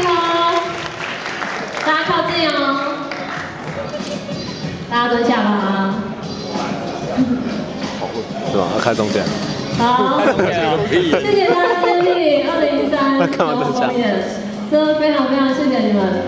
近哦，大家靠近哦，大家蹲下吧。是吧？要看中间。好，谢谢大家的力，二零一三，那干嘛蹲？真的非常非常谢谢你们。